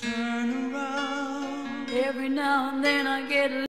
turn around. Every now and then I get a